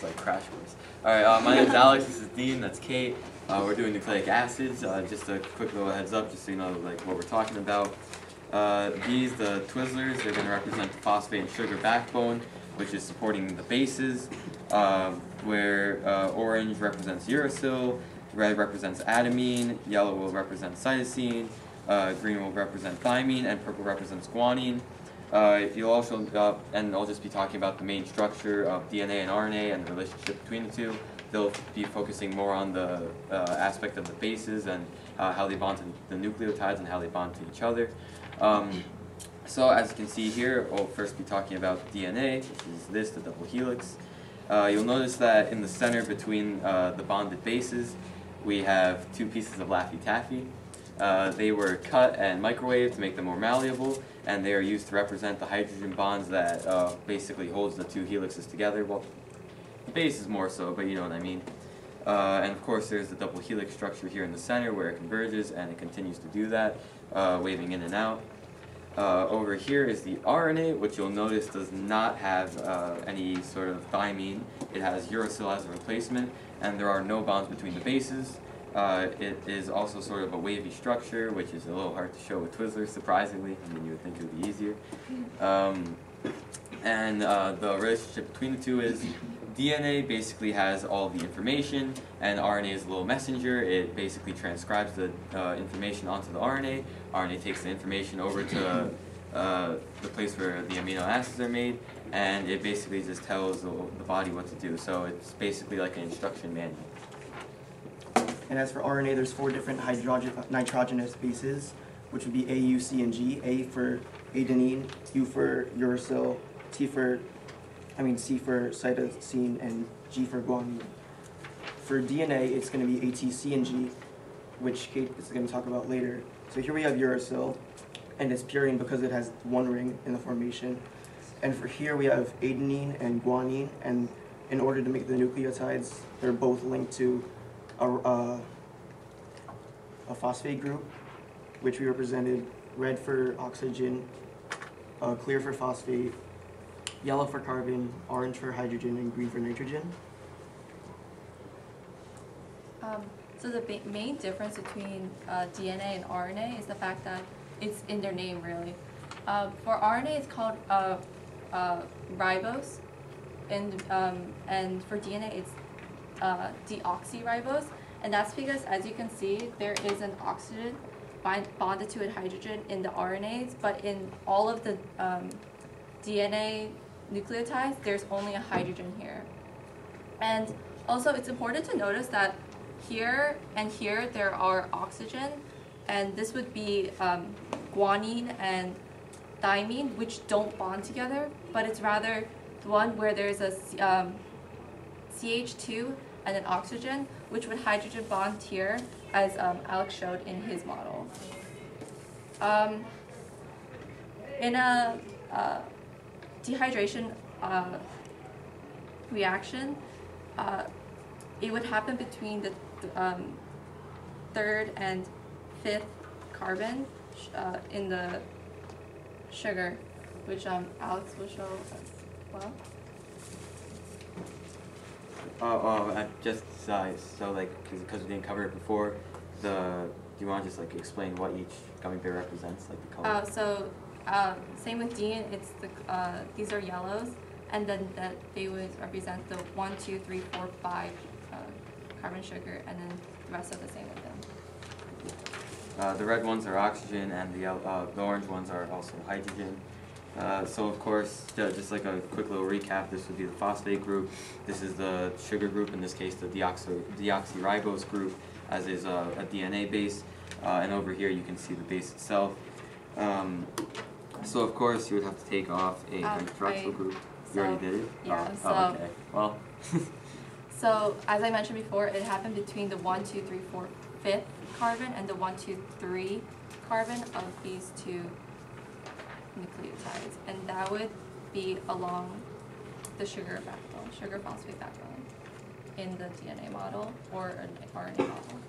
It's like Crash Course. All right, uh, my name is Alex. This is Dean. That's Kate. Uh, we're doing nucleic acids. Uh, just a quick little heads up, just so you know like what we're talking about. Uh, these, the Twizzlers, they're going to represent the phosphate and sugar backbone, which is supporting the bases. Uh, where uh, orange represents uracil, red represents adenine, yellow will represent cytosine, uh, green will represent thymine, and purple represents guanine. Uh, you'll also, uh, and I'll just be talking about the main structure of DNA and RNA and the relationship between the two. They'll be focusing more on the uh, aspect of the bases and uh, how they bond to the nucleotides and how they bond to each other. Um, so as you can see here, we'll first be talking about DNA, which is this, the double helix. Uh, you'll notice that in the center between uh, the bonded bases, we have two pieces of Laffy Taffy. Uh, they were cut and microwaved to make them more malleable, and they are used to represent the hydrogen bonds that uh, basically holds the two helixes together. Well, the base is more so, but you know what I mean. Uh, and of course, there's the double helix structure here in the center where it converges, and it continues to do that, uh, waving in and out. Uh, over here is the RNA, which you'll notice does not have any sort of thymine. It has uracil as a replacement, and there are no bonds between the bases. Uh, it is also sort of a wavy structure, which is a little hard to show with Twizzlers, surprisingly. I mean, you would think it would be easier. Um, and uh, the relationship between the two is DNA basically has all the information, and RNA is a little messenger. It basically transcribes the uh, information onto the RNA. RNA takes the information over to uh, the place where the amino acids are made, and it basically just tells the, the body what to do. So it's basically like an instruction manual. And as for RNA, there's four different nitrogenous bases, which would be A, U, C, and G. A for adenine, U for uracil, T for, I mean C for cytosine, and G for guanine. For DNA, it's going to be A, T, C, and G, which Kate is going to talk about later. So here we have uracil, and it's purine because it has one ring in the formation. And for here we have adenine and guanine, and in order to make the nucleotides, they're both linked to a, uh, a phosphate group, which we represented red for oxygen, uh, clear for phosphate, yellow for carbon, orange for hydrogen, and green for nitrogen. Um, so the main difference between uh, DNA and RNA is the fact that it's in their name, really. Uh, for RNA, it's called uh, uh, ribose, and um, and for DNA, it's uh, deoxyribose, and that's because, as you can see, there is an oxygen bind- bonded to a hydrogen in the RNAs, but in all of the um, DNA nucleotides, there's only a hydrogen here. And also, it's important to notice that here and here there are oxygen, and this would be um, guanine and thymine, which don't bond together, but it's rather the one where there's a um, CH2 and an oxygen, which would hydrogen bond here, as um, Alex showed in his model. Um, in a uh, dehydration uh, reaction, uh, it would happen between the th- um, third and fifth carbon uh, in the sugar, which um, Alex will show as well. Oh, oh, I just uh, so like because we didn't cover it before. The do you want to just like explain what each gummy bear represents, like the color? Uh, so um, same with Dean, it's the uh, these are yellows, and then that they would represent the one, two, three, four, five uh, carbon sugar, and then the rest are the same with them. Uh, the red ones are oxygen, and the uh, the orange ones are also hydrogen. Uh, so of course, ju- just like a quick little recap, this would be the phosphate group. This is the sugar group, in this case the deoxy- deoxyribose group, as is uh, a DNA base. Uh, and over here you can see the base itself. Um, so of course you would have to take off a Um, hydroxyl I- group. You already did it? yeah, Oh, so- oh, okay. Well, So as I mentioned before, it happened between the one, two, three, four, fifth carbon and the one, two, three carbon of these two nucleotides, and that would be along the sugar backbone, sugar phosphate backbone, in the DNA model or an RNA model.